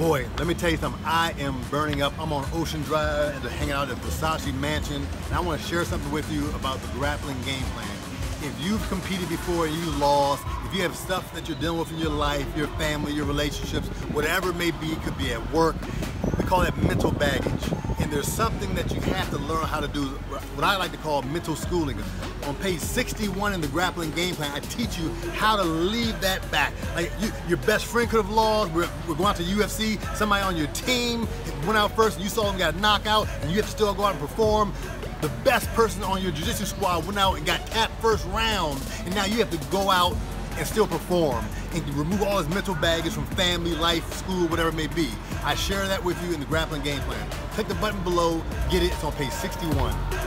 Boy, let me tell you something. I am burning up. I'm on Ocean Drive and hanging out at Versace Mansion, and I want to share something with you about the grappling game plan. If you've competed before and you lost, if you have stuff that you're dealing with in your life, your family, your relationships, whatever it may be, it could be at work, call that mental baggage. And there's something that you have to learn how to do, what I like to call mental schooling. On page 61 in the grappling game plan, I teach you how to leave that back. Like you, your best friend could have lost, we're, we're going out to UFC, somebody on your team went out first and you saw them get knocked out and you have to still go out and perform the best person on your jiu-jitsu squad went out and got tapped first round, and now you have to go out and still perform and remove all his mental baggage from family, life, school, whatever it may be. I share that with you in the grappling game plan. Click the button below, get it, it's on page 61.